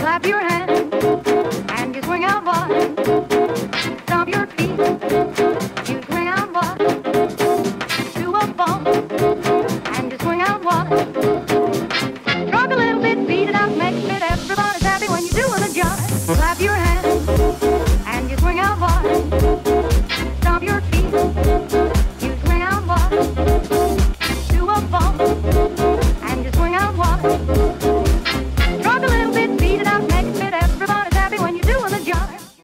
clap your hands and you swing out wide. Stomp your feet.